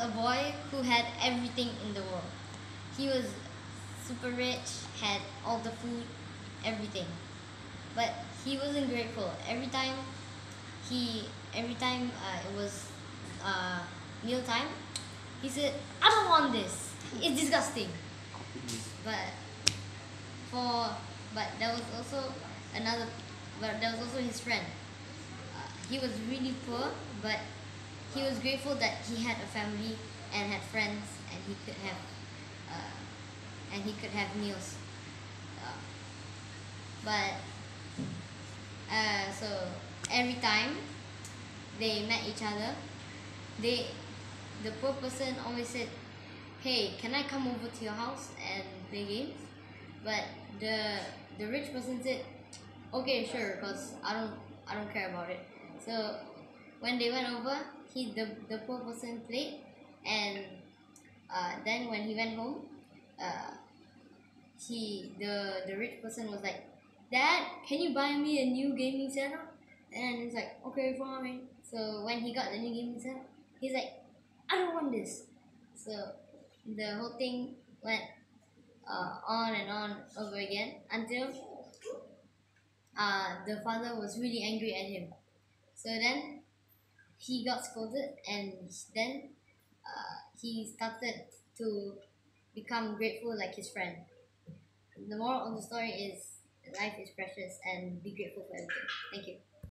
a boy who had everything in the world. He was super rich, had all the food, everything. But he wasn't grateful. Every time he, every time uh, it was uh, meal time, he said, "I don't want this. It's disgusting." But for, but there was also another, but there was also his friend. Uh, he was really poor, but he was grateful that he had a family and had friends, and he could have, uh, and he could have meals. Uh, but uh, so every time they met each other, they, the poor person always said, "Hey, can I come over to your house and play games?" But the the rich person said, "Okay, sure, cause I don't I don't care about it." So when they went over, he the the poor person played, and uh, then when he went home, uh, he the the rich person was like, "Dad, can you buy me a new gaming setup?" And he's like, "Okay, fine." So when he got the new gaming setup, he's like, "I don't want this." So the whole thing went uh, on and on over again until uh, the father was really angry at him. So then he got scolded, and then uh, he started to become grateful like his friend. The moral of the story is life is precious and be grateful for everything. Thank you.